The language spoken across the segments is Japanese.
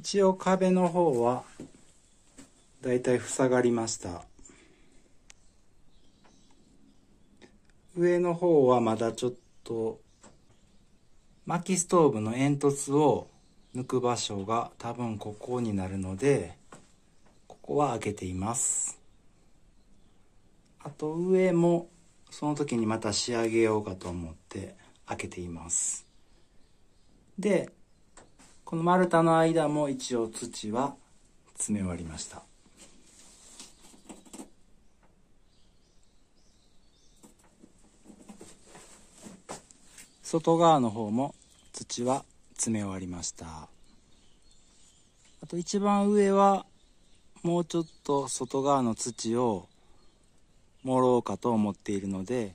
一応壁の方はだいたい塞がりました。上の方はまだちょっと薪ストーブの煙突を抜く場所が多分ここになるのでここは開けています。あと上もその時にまた仕上げようかと思って開けています。でこの丸太の間も一応土は詰め終わりました。外側の方も土は詰め終わりました。あと一番上はもうちょっと外側の土を盛ろうかと思っているので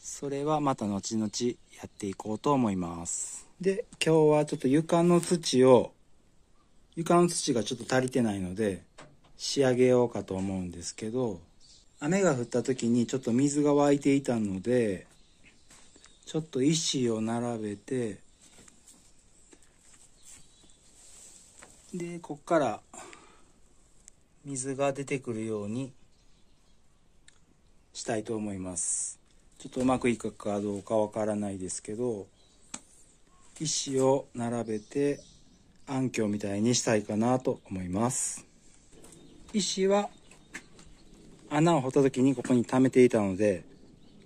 それはまた後々やっていこうと思います。で今日はちょっと床の土を床の土がちょっと足りてないので仕上げようかと思うんですけど雨が降った時にちょっと水が湧いていたのでちょっと石を並べてでこっから水が出てくるようにしたいと思います。ちょっとうまくいくかどうかわからないですけど石を並べて暗渠みたいにしたいかなと思います。石は穴を掘った時にここに溜めていたので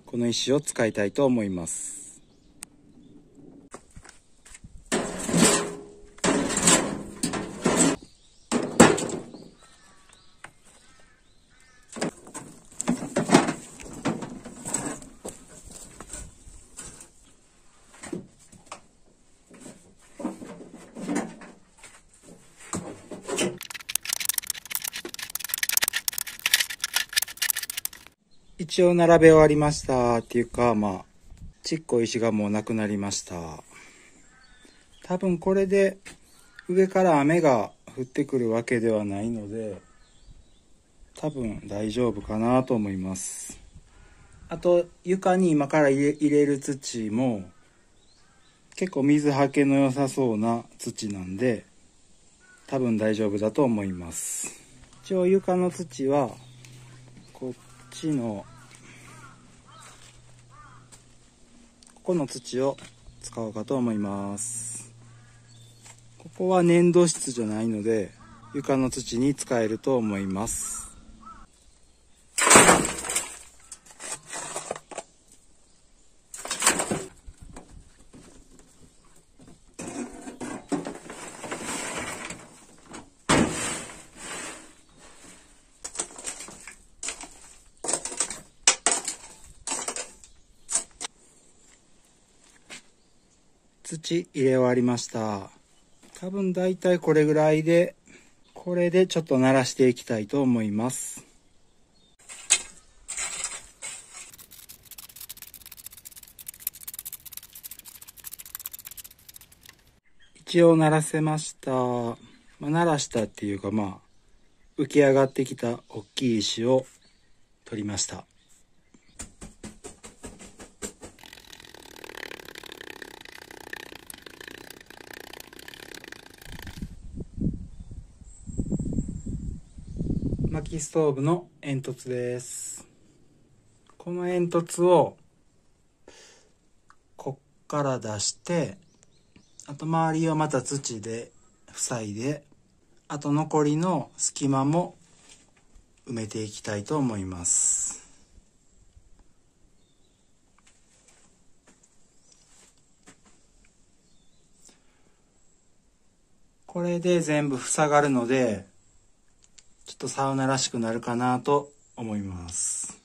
この石を使いたいと思います。一応並べ終わりましたっていうか、まあ、ちっこい石がもうなくなりました。多分これで上から雨が降ってくるわけではないので、多分大丈夫かなと思います。あと、床に今から入れ入れる土も、結構水はけの良さそうな土なんで、多分大丈夫だと思います。一応床の土は、こっちのここの土を使おうかと思います。ここは粘土質じゃないので床の土に使えると思います。土入れ終わりました。多分だいたいこれぐらいで、これでちょっと鳴らしていきたいと思います。一応鳴らせました。まあ、鳴らしたっていうかまあ、浮き上がってきた大きい石を取りました。薪ストーブの煙突です。この煙突をこっから出して、あと周りをまた土で塞いで、あと残りの隙間も埋めていきたいと思います。これで全部塞がるので、ちょっとサウナらしくなるかなと思います。